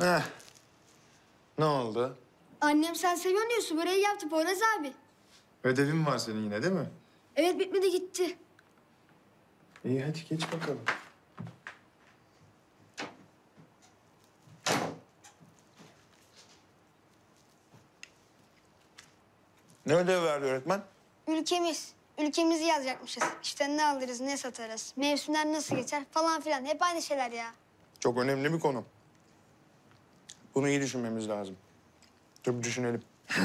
Heh. Ne oldu? Annem sen seviyorsun diye su böreği yaptı Poyraz abi. Ödevin var senin yine değil mi? Evet bitmedi gitti. İyi hadi geç bakalım. Ne ödev verdi öğretmen? Ülkemiz. Ülkemizi yazacakmışız. İşte ne alırız, ne satarız, mevsimler nasıl geçer falan filan. Hep aynı şeyler ya. Çok önemli bir konu. Bunu iyi düşünmemiz lazım. Dur bir düşünelim.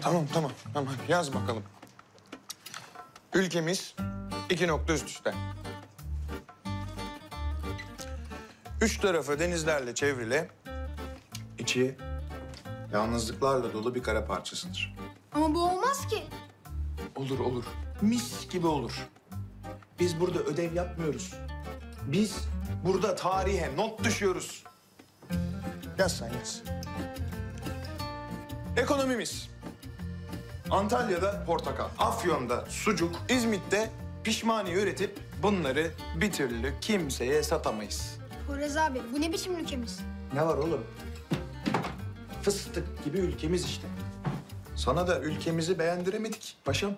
tamam tamam tamam yaz bakalım. Ülkemiz iki nokta üst üste. Üç tarafı denizlerle çevrili, içi yalnızlıklarla dolu bir kara parçasıdır. Ama bu olmaz ki. Olur olur. Mis gibi olur. Biz burada ödev yapmıyoruz. Biz burada tarihe not düşüyoruz. Yaz sen yaz. Ekonomimiz. Antalya'da portakal, Afyon'da sucuk, İzmit'te pişmaniye üretip bunları bir türlü kimseye satamayız. Poyraz abi bu ne biçim ülkemiz? Ne var oğlum? Fıstık gibi ülkemiz işte. Sana da ülkemizi beğendiremedik paşam.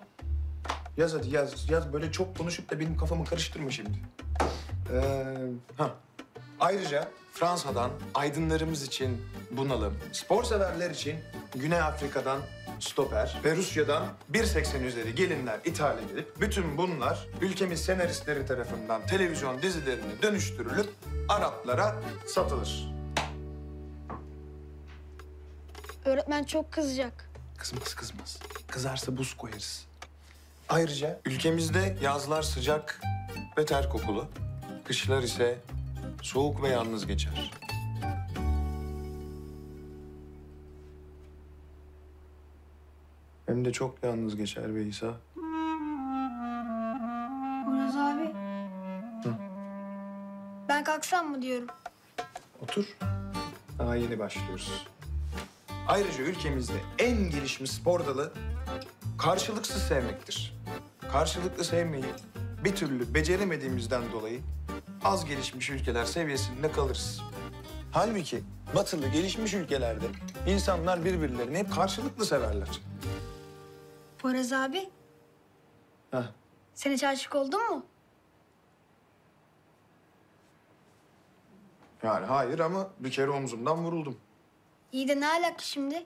Yaz hadi yaz. Yaz böyle çok konuşup da benim kafamı karıştırma şimdi. Ee, ha. Ayrıca Fransa'dan aydınlarımız için bunalım, spor severler için Güney Afrika'dan stoper ve Rusya'dan 1.80 üzeri gelinler ithal edilip bütün bunlar ülkemiz senaristleri tarafından televizyon dizilerine dönüştürülüp Araplara satılır. Öğretmen çok kızacak. Kızmaz kızmaz. Kızarsa buz koyarız. Ayrıca ülkemizde yazlar sıcak ve ter kokulu. Kışlar ise soğuk ve yalnız geçer. Hem de çok yalnız geçer be İsa. Poyraz abi. Ben kalksam mı diyorum. Otur. Daha yeni başlıyoruz. Ayrıca ülkemizde en gelişmiş spor dalı karşılıksız sevmektir. Karşılıklı sevmeyi bir türlü beceremediğimizden dolayı az gelişmiş ülkeler seviyesinde kalırız. Halbuki batılı gelişmiş ülkelerde insanlar birbirlerini hep karşılıklı severler. Poyraz abi Heh. sen hiç aşık oldun mu? Yani hayır ama bir kere omzumdan vuruldum. İyi de ne alaka şimdi?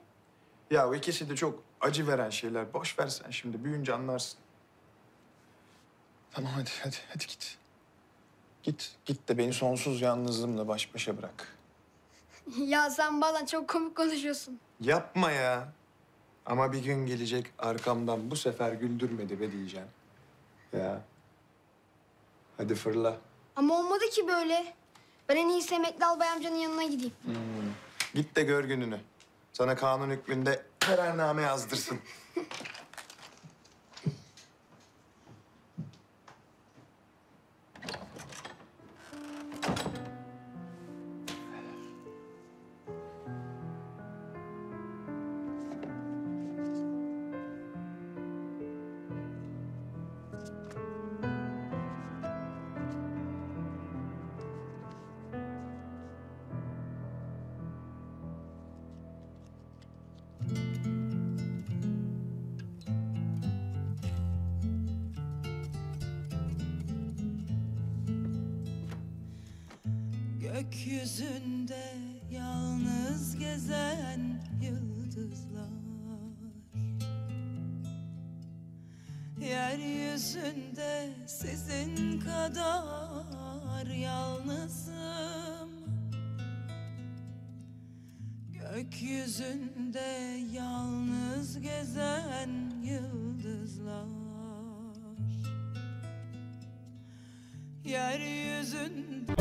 Ya ikisi de çok acı veren şeyler. Boş ver sen şimdi. Büyüyünce anlarsın. Tamam hadi hadi hadi git. Git git de beni sonsuz yalnızlığımla baş başa bırak. ya sen bazen çok komik konuşuyorsun. Yapma ya. Ama bir gün gelecek arkamdan bu sefer güldürmedi be diyeceğim. Ya. Hadi fırla. Ama olmadı ki böyle. Ben en iyisi emekli albay amcanın yanına gideyim. Git de gör gününü. Sana kanun hükmünde kararname yazdırsın. Gökyüzünde yalnız gezen yıldızlar. Yeryüzünde sizin kadar yalnızım. Gökyüzünde yalnız gezen yıldızlar. Yeryüzünde